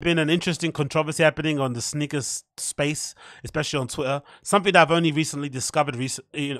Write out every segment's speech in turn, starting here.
been an interesting controversy happening on the sneakers space, especially on Twitter. Something that I've only recently discovered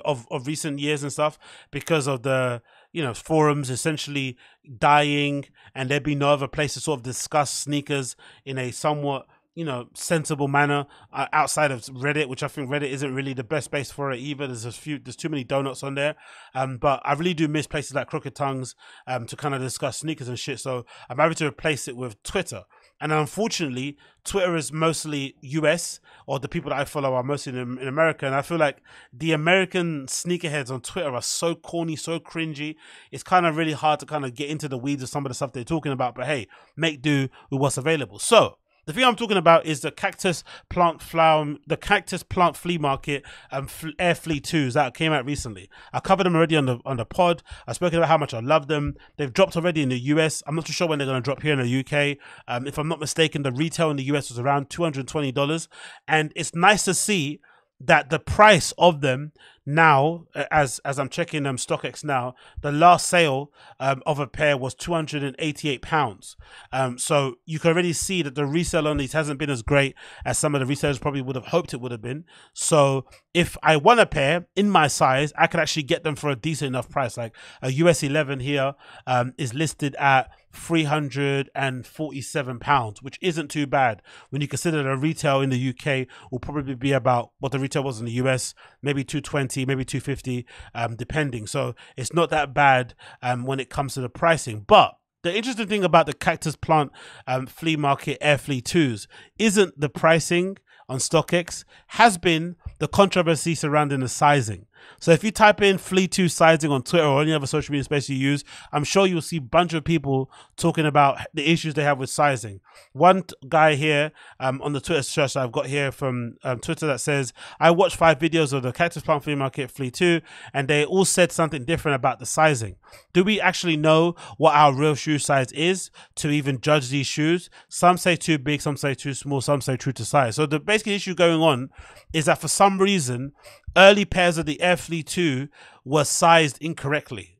of of recent years and stuff because of the you know forums essentially dying and there be no other place to sort of discuss sneakers in a somewhat you know sensible manner uh, outside of Reddit, which I think Reddit isn't really the best space for it either. There's a few, there's too many donuts on there. Um, but I really do miss places like Crooked Tongues um to kind of discuss sneakers and shit. So I'm happy to replace it with Twitter. And unfortunately, Twitter is mostly US, or the people that I follow are mostly in, in, America. And I feel like the American sneakerheads on Twitter are so corny, so cringy. It's kind of really hard to kind of get into the weeds of some of the stuff they're talking about. But hey, make do with what's available. So the thing I'm talking about is the cactus plant flower, the cactus plant flea market and um, air flea twos that came out recently. I covered them already on the on the pod. I spoke about how much I love them. They've dropped already in the US. I'm not too sure when they're going to drop here in the UK. Um, if I'm not mistaken, the retail in the US was around $220, and it's nice to see that the price of them now as as i'm checking them um, stockx now the last sale um, of a pair was 288 pounds. Um, so you can already see that the resale on these hasn't been as great as some of the resellers probably would have hoped it would have been. So if i want a pair in my size i could actually get them for a decent enough price. Like a us 11 here um, is listed at 347 pounds which isn't too bad. When you consider the retail in the uk will probably be about what the retail was in the us maybe 220 maybe 250 um, depending. So it's not that bad um, when it comes to the pricing. But the interesting thing about the cactus plant um, flea market air flea 2s isn't the pricing on StockX has been the controversy surrounding the sizing. So if you type in Flea 2 sizing on Twitter or any other social media space you use, I'm sure you'll see a bunch of people talking about the issues they have with sizing. One guy here um, on the Twitter search I've got here from um, Twitter that says, I watched five videos of the Cactus Plant Flea Market Flea 2 and they all said something different about the sizing. Do we actually know what our real shoe size is to even judge these shoes? Some say too big, some say too small, some say true to size. So the basic issue going on is that for some reason, early pairs of the Flea 2 were sized incorrectly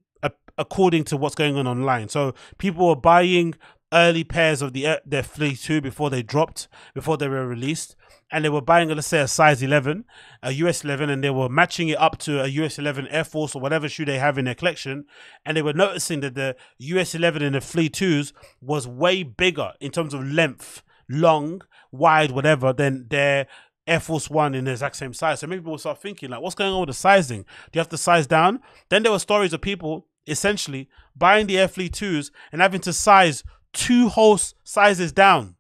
according to what's going on online. So people were buying early pairs of the uh, their Flea 2 before they dropped, before they were released. And they were buying, let's say, a size 11, a US 11, and they were matching it up to a US 11 Air Force or whatever shoe they have in their collection. And they were noticing that the US 11 in the Flea 2s was way bigger in terms of length, long, wide, whatever, than their Air Force One in the exact same size. So maybe people start thinking, like, what's going on with the sizing? Do you have to size down? Then there were stories of people essentially buying the Air Flea 2s and having to size two whole sizes down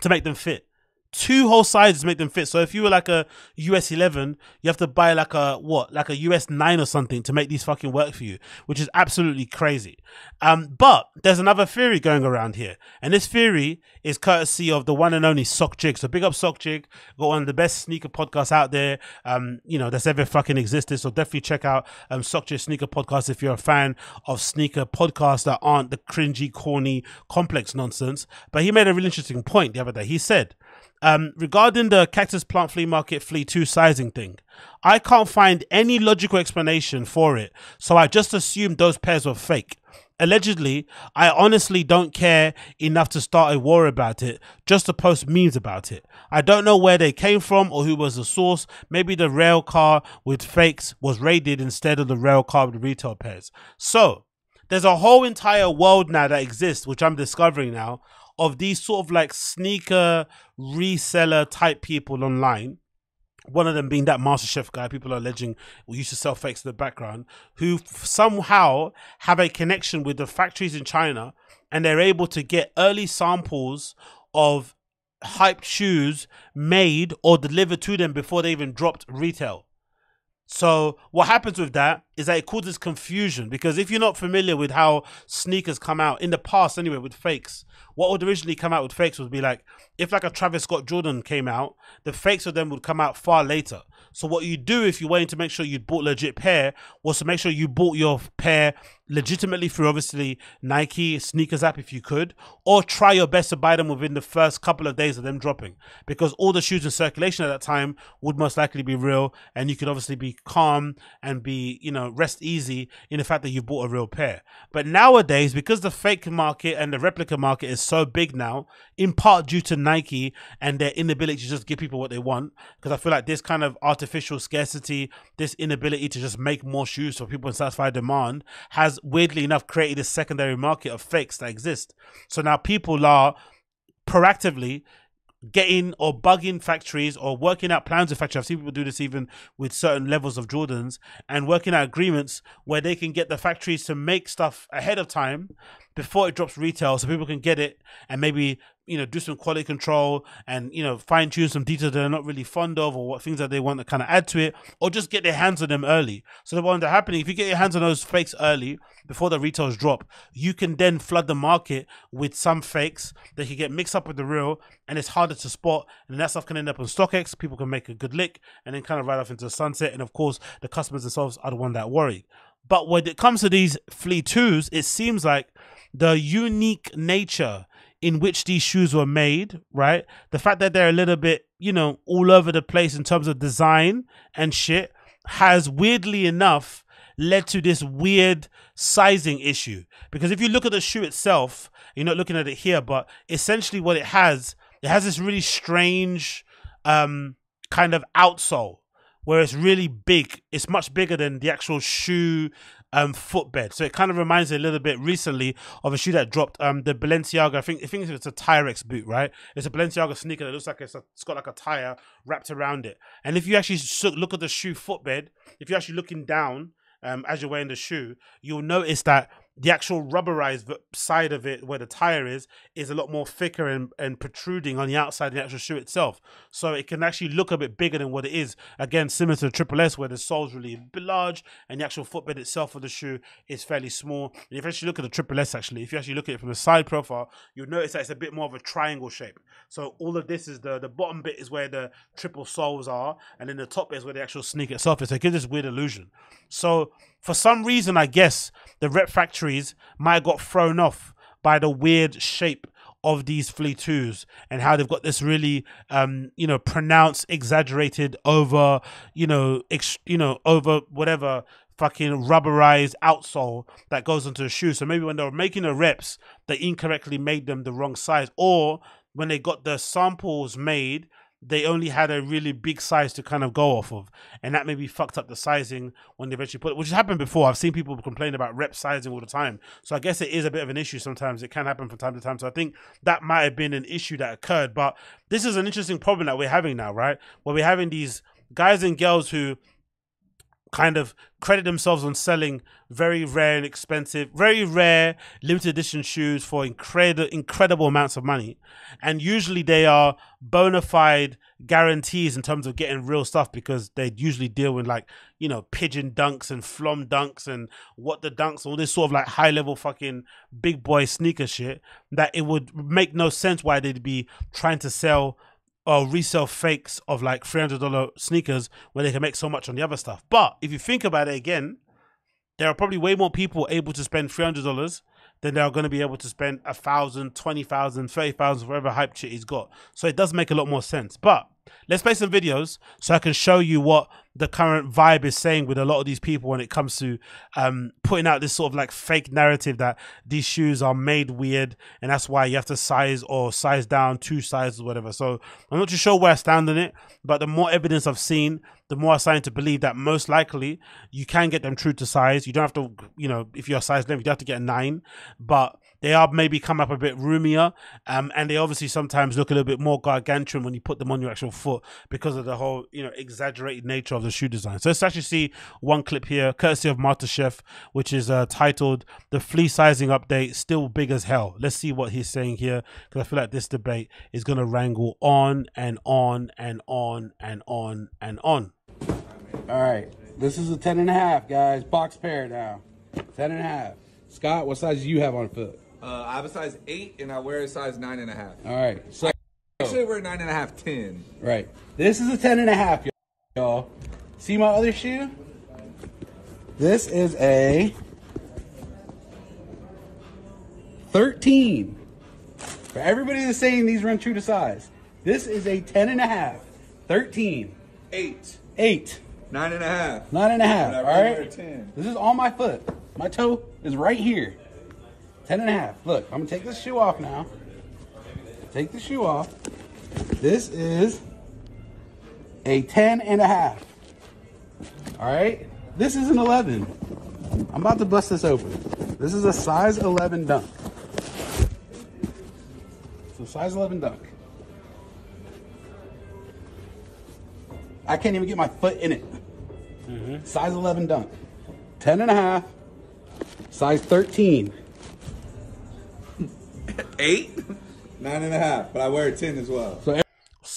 to make them fit two whole sizes make them fit. So if you were like a US 11, you have to buy like a what, like a US 9 or something to make these fucking work for you, which is absolutely crazy. Um, but there's another theory going around here, and this theory is courtesy of the one and only Sock Jig. So big up Sock Jig, got one of the best sneaker podcasts out there, um, you know, that's ever fucking existed. So definitely check out um Sock Jig Sneaker Podcast if you're a fan of sneaker podcasts that aren't the cringy, corny, complex nonsense. But he made a really interesting point the other day. He said um, regarding the cactus plant flea market flea 2 sizing thing, I can't find any logical explanation for it, so I just assumed those pairs were fake. Allegedly, I honestly don't care enough to start a war about it, just to post memes about it. I don't know where they came from or who was the source. Maybe the rail car with fakes was raided instead of the rail car with retail pairs. So, there's a whole entire world now that exists, which I'm discovering now, of these sort of like sneaker reseller type people online one of them being that MasterChef guy, people are alleging we used to sell fakes in the background, who somehow have a connection with the factories in China and they're able to get early samples of hyped shoes made or delivered to them before they even dropped retail. So what happens with that is that it causes confusion because if you're not familiar with how sneakers come out in the past anyway with fakes, what would originally come out with fakes would be like if like a Travis Scott Jordan came out, the fakes of them would come out far later. So what you do if you wanted to make sure you bought legit pair was to make sure you bought your pair legitimately through obviously Nike sneakers app if you could, or try your best to buy them within the first couple of days of them dropping, because all the shoes in circulation at that time would most likely be real, and you could obviously be calm and be you know rest easy in the fact that you bought a real pair. But nowadays, because the fake market and the replica market is so big now, in part due to Nike and their inability to just give people what they want, because I feel like this kind of artificial scarcity, this inability to just make more shoes for people and satisfy demand has weirdly enough created a secondary market of fakes that exist. So now people are proactively getting or bugging factories or working out plans with factories. I've seen people do this even with certain levels of Jordans and working out agreements where they can get the factories to make stuff ahead of time before it drops retail so people can get it and maybe you know do some quality control and you know fine tune some details they're not really fond of or what things that they want to kind of add to it or just get their hands on them early. So the one that happening if you get your hands on those fakes early before the retails drop you can then flood the market with some fakes that can get mixed up with the real and it's harder to spot and that stuff can end up on StockX people can make a good lick and then kind of ride off into the sunset and of course the customers themselves are the one that worry. But when it comes to these flea twos it seems like the unique nature in which these shoes were made, right? The fact that they're a little bit, you know, all over the place in terms of design and shit has weirdly enough led to this weird sizing issue. Because if you look at the shoe itself, you're not looking at it here, but essentially what it has, it has this really strange um kind of outsole where it's really big. It's much bigger than the actual shoe um, footbed. So it kind of reminds me a little bit recently of a shoe that dropped, um, the Balenciaga. I think I think it's a Tyrex boot, right? It's a Balenciaga sneaker that looks like it's, a, it's got like a tire wrapped around it. And if you actually look at the shoe footbed, if you're actually looking down um, as you're wearing the shoe, you'll notice that the actual rubberized side of it where the tire is is a lot more thicker and, and protruding on the outside of the actual shoe itself. So it can actually look a bit bigger than what it is. Again similar to the triple s where the sole's really large and the actual footbed itself of the shoe is fairly small. And if you actually look at the triple s actually if you actually look at it from the side profile you'll notice that it's a bit more of a triangle shape. So all of this is the the bottom bit is where the triple soles are and then the top is where the actual sneaker itself is. So it gives this weird illusion. So for some reason, I guess the rep factories might got thrown off by the weird shape of these flea twos and how they've got this really um you know pronounced exaggerated over you know ex- you know over whatever fucking rubberized outsole that goes onto the shoe. So maybe when they were making the reps they incorrectly made them the wrong size. Or when they got the samples made they only had a really big size to kind of go off of, and that maybe fucked up the sizing when they eventually put it, which has happened before. I've seen people complain about rep sizing all the time, so I guess it is a bit of an issue sometimes. It can happen from time to time, so I think that might have been an issue that occurred. But this is an interesting problem that we're having now, right? Where we're having these guys and girls who kind of credit themselves on selling very rare and expensive, very rare limited edition shoes for incredible incredible amounts of money. And usually they are bona fide guarantees in terms of getting real stuff because they usually deal with like, you know, pigeon dunks and flom dunks and what the dunks, all this sort of like high level fucking big boy sneaker shit that it would make no sense why they'd be trying to sell or resell fakes of like $300 sneakers when they can make so much on the other stuff. But if you think about it again, there are probably way more people able to spend $300 than they are going to be able to spend a thousand, twenty thousand, thirty thousand, whatever hype shit he's got. So it does make a lot more sense. But let's play some videos so I can show you what the current vibe is saying with a lot of these people when it comes to um, putting out this sort of like fake narrative that these shoes are made weird and that's why you have to size or size down two sizes or whatever. So I'm not too sure where I stand on it, but the more evidence I've seen, the more I'm starting to believe that most likely you can get them true to size. You don't have to, you know, if you're a size 11, you don't have to get a nine, but they are maybe come up a bit roomier, um, and they obviously sometimes look a little bit more gargantuan when you put them on your actual foot because of the whole, you know, exaggerated nature of the shoe design. So let's actually see one clip here, courtesy of Marta Chef, which is uh, titled "The Flea Sizing Update Still Big as Hell." Let's see what he's saying here because I feel like this debate is going to wrangle on and on and on and on and on. All right, this is a 10 and a half, guys. Box pair now. 10 and a half. Scott, what size do you have on foot? Uh, I have a size eight, and I wear a size nine and a half. All right. So Actually, I wear nine and a half, ten. right, this is a 10 and a half, y'all. See my other shoe? This is a 13. For everybody that's saying these run true to size, this is a 10 and a half. 13. Eight. 8. Nine and a half. Nine and a half. All right. 10. This is on my foot. My toe is right here. Ten and a half. Look, I'm gonna take this shoe off now. Take the shoe off. This is a 10 and a half. All right. This is an 11. I'm about to bust this open. This is a size 11 dunk. So size 11 dunk. I can't even get my foot in it. Mm-hmm. Size 11 dunk. 10 and a half. Size 13. Eight. Nine and a half. But I wear a 10 as well. So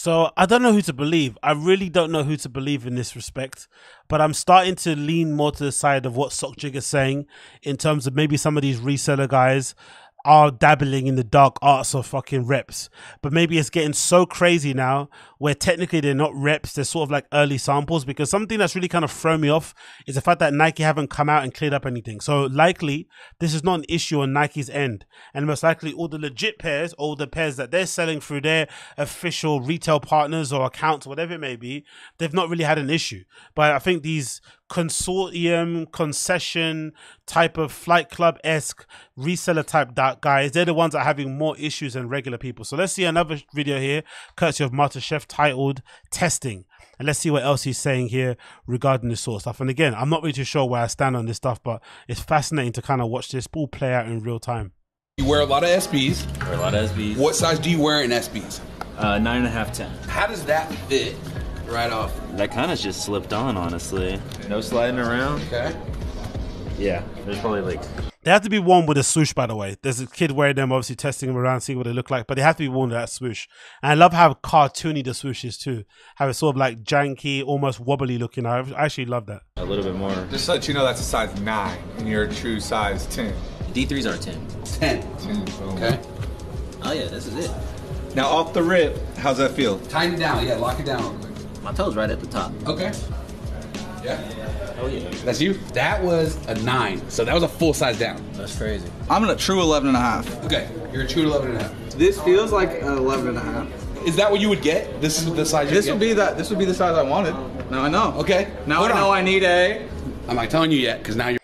So I don't know who to believe. I really don't know who to believe in this respect. But I'm starting to lean more to the side of what Sockjig is saying in terms of maybe some of these reseller guys are dabbling in the dark arts of fucking reps. But maybe it's getting so crazy now where technically they're not reps, they're sort of like early samples. Because something that's really kind of thrown me off is the fact that Nike haven't come out and cleared up anything. So likely this is not an issue on Nike's end. And most likely all the legit pairs, all the pairs that they're selling through their official retail partners or accounts, whatever it may be, they've not really had an issue. But I think these consortium concession type of flight club esque reseller type that guys they're the ones that are having more issues than regular people so let's see another video here courtesy of Marta Chef titled testing and let's see what else he's saying here regarding this sort of stuff and again I'm not really too sure where I stand on this stuff but it's fascinating to kind of watch this all play out in real time You wear a lot of SBs. Wear a lot of SBs. What size do you wear in SBs? Uh, nine and a half, ten. How does that fit right off? That kind of just slipped on, honestly. No sliding around. Okay. Yeah, there's probably like they have to be worn with a swoosh by the way there's a kid wearing them obviously testing them around seeing what they look like but they have to be worn with that swoosh and I love how cartoony the swoosh is too how it's sort of like janky almost wobbly looking I actually love that a little bit more. Just to let you know that's a size 9 and you're a true size 10. D3s are 10. 10. 10 boom. Okay. Oh, yeah, this is it. Now off the rip, how's that feel? Tighten it down. Yeah, lock it down real quick. My toe's right at the top. Okay. Yeah. Oh, yeah. That's you? That was a 9. So that was a full size down. That's crazy. I'm in a true 11 and a half. Okay. You're a true 11 and a half. This feels like an 11 and a half. Is that what you would get? This is the size you This get? would be that. This would be the size I wanted. Now I know. Okay. Now Hold I know on. I need a. I'm not telling you yet because now you're.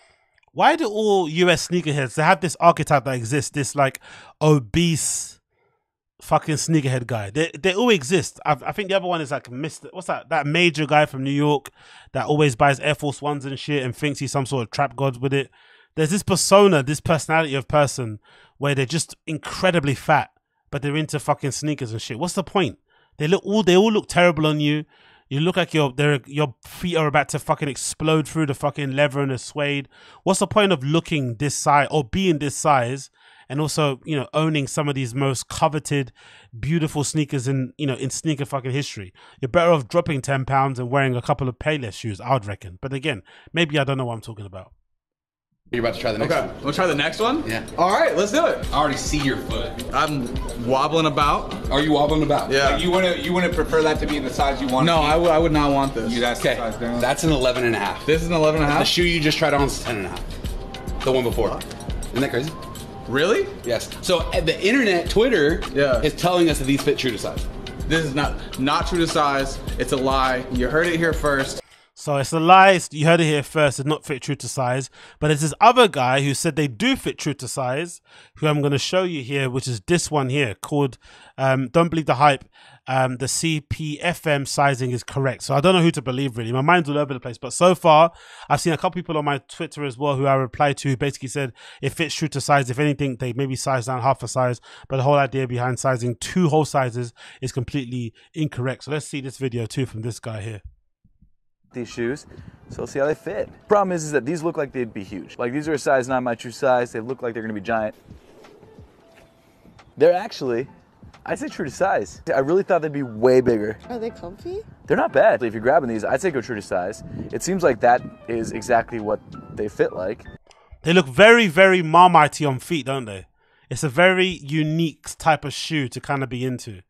why do all US sneakerheads they have this archetype that exists this like obese fucking sneakerhead guy. They they all exist. I, I think the other one is like Mr. what's that that major guy from New York that always buys Air Force Ones and shit and thinks he's some sort of trap god with it. There's this persona this personality of person where they're just incredibly fat but they're into fucking sneakers and shit. What's the point? They look all they all look terrible on you. You look like your your feet are about to fucking explode through the fucking leather and the suede. What's the point of looking this size or being this size and also, you know, owning some of these most coveted, beautiful sneakers in, you know, in sneaker fucking history? You're better off dropping 10 pounds and wearing a couple of Payless shoes, I would reckon. But again, maybe I don't know what I'm talking about. You're about to try the next Okay. one. We'll try the next one. Yeah. All right. Let's do it. I already see your foot. I'm wobbling about. Are you wobbling about? Yeah. Like you wouldn't you wouldn't prefer that to be the size you want? No, I would. I would not want this. You that's the Okay. size down. That's an 11 and a half. This is an 11 and a half? The shoe you just tried on is 10 and a half. The one before. Isn't that crazy? Really? Yes. So uh, the internet, Twitter, Yeah. is telling us that these fit true to size. This is not not true to size. It's a lie. You heard it here first. So it's a lie. You heard it here first. It's not fit true to size. But it's this other guy who said they do fit true to size, who I'm going to show you here, which is this one here called um, Don't Believe the Hype. Um, the CPFM sizing is correct. So I don't know who to believe really. My mind's all over the place. But so far, I've seen a couple people on my Twitter as well who I replied to who basically said it fits true to size. If anything, they maybe size down half a size. But the whole idea behind sizing two whole sizes is completely incorrect. So let's see this video too from this guy here. these shoes, so we'll see how they fit. Problem is, is that these look like they'd be huge. Like these are a size not my true size. They look like they're gonna be giant. They're actually, I'd say true to size. I really thought they'd be way bigger. Are they comfy? They're not bad. If you're grabbing these, I'd say go true to size. It seems like that is exactly what they fit like. They look very, very marmitey on feet, don't they? It's a very unique type of shoe to kind of be into.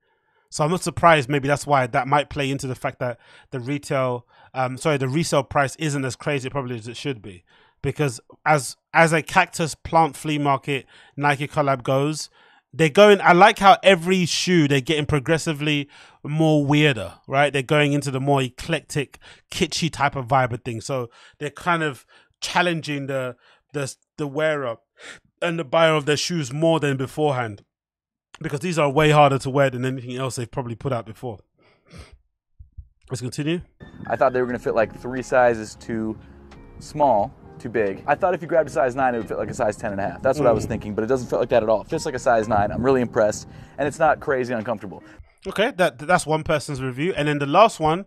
So I'm not surprised. Maybe that's why that might play into the fact that the retail, um, sorry, the resale price isn't as crazy probably as it should be. because as as a cactus plant flea market Nike collab goes, they're going. I like how every shoe they're getting progressively more weirder, right? They're going into the more eclectic, kitschy type of vibe of thing. So they're kind of challenging the the the wearer and the buyer of their shoes more than beforehand, because these are way harder to wear than anything else they've probably put out before. Let's continue. I thought they were gonna fit like three sizes too small, too big. I thought if you grabbed a size nine, it would fit like a size 10 and a half. That's what I was mm. thinking, but it doesn't fit like that at all. It fits like a size nine. I'm really impressed, and it's not crazy uncomfortable. Okay, that that's one person's review, and then the last one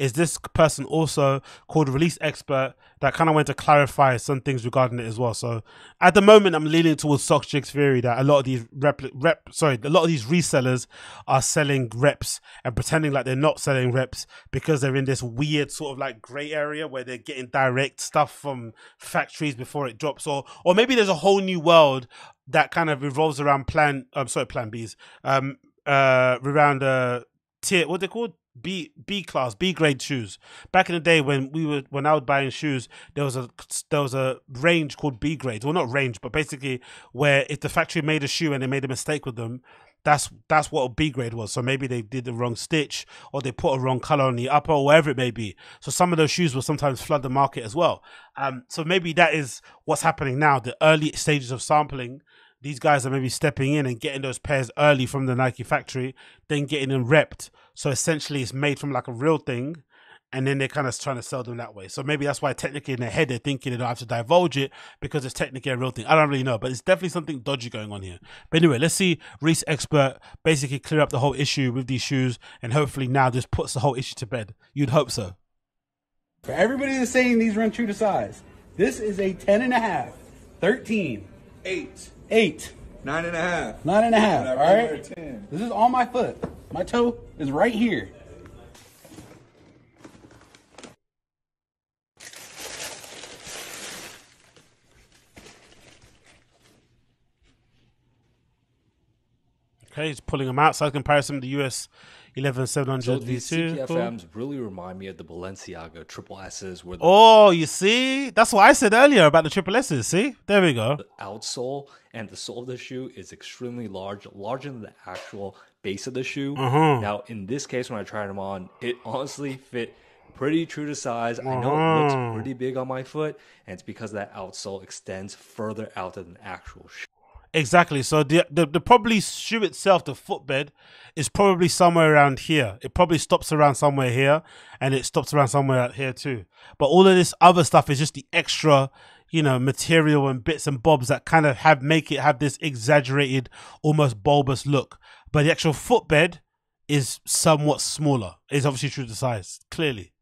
is this person also called Release Expert that kind of went to clarify some things regarding it as well. So at the moment, I'm leaning towards Sockjigs theory that a lot of these rep, rep sorry, a lot of these resellers are selling reps and pretending like they're not selling reps because they're in this weird sort of like gray area where they're getting direct stuff from factories before it drops, or or maybe there's a whole new world that kind of revolves around plan. I'm sorry, Plan B's. Um, uh, around uh tier what they called B B class B grade shoes. Back in the day when we were when I was buying shoes, there was a there was a range called B grades. Well, not range, but basically where if the factory made a shoe and they made a mistake with them, that's that's what a B grade was. So maybe they did the wrong stitch or they put a wrong color on the upper or wherever it may be. So some of those shoes will sometimes flood the market as well. Um, so maybe that is what's happening now. The early stages of sampling these guys are maybe stepping in and getting those pairs early from the Nike factory, then getting them repped. So essentially, it's made from like a real thing, and then they're kind of trying to sell them that way. So maybe that's why technically in their head they're thinking they don't have to divulge it because it's technically a real thing. I don't really know, but it's definitely something dodgy going on here. But anyway, let's see Reese Expert basically clear up the whole issue with these shoes, and hopefully now this puts the whole issue to bed. You'd hope so. For everybody that's saying these run true to size, this is a 10 and a half, 13, Eight. 8, Nine and a half. 9 and a half, all right? 10. This is on my foot. My toe is right here. Okay, he's pulling them out. Size comparison with the US 11700 So these V2. Cool. CPFMs really remind me of the Balenciaga triple S's where the Oh, you see? That's what I said earlier about the triple S's. See? There we go. The outsole and the sole of the shoe is extremely large, larger than the actual base of the shoe. Uh-huh. Now, in this case, when I tried them on, it honestly fit pretty true to size. I know it Uh-huh. looks pretty big on my foot, and it's because that outsole extends further out than the actual shoe. Exactly. So the, the the probably shoe itself, the footbed, is probably somewhere around here. It probably stops around somewhere here, and it stops around somewhere out here too. But all of this other stuff is just the extra, you know, material and bits and bobs that kind of have make it have this exaggerated, almost bulbous look. But the actual footbed is somewhat smaller. It's obviously true to size, clearly.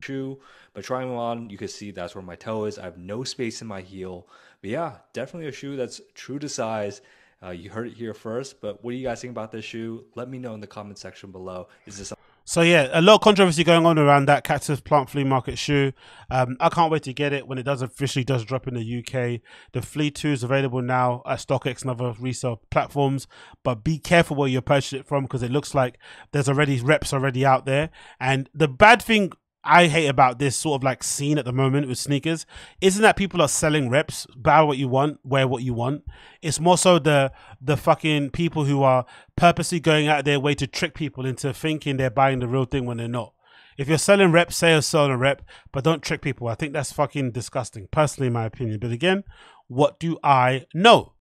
True, But trying them on, you can see that's where my toe is. I have no space in my heel. But yeah, definitely a shoe that's true to size. Uh, you heard it here first. But what do you guys think about this shoe? Let me know in the comment section below. Is this So yeah, a lot of controversy going on around that Cactus Plant Flea Market shoe. Um, I can't wait to get it when it does officially does drop in the UK. The Flea Two is available now at StockX and other resale platforms. But be careful where you purchase it from because it looks like there's already reps already out there. And the bad thing I hate about this sort of like scene at the moment with sneakers isn't that people are selling reps, buy what you want, wear what you want. It's more so the the fucking people who are purposely going out of their way to trick people into thinking they're buying the real thing when they're not. If you're selling reps, say you're selling a rep, but don't trick people. I think that's fucking disgusting, personally, in my opinion. But again, what do I know?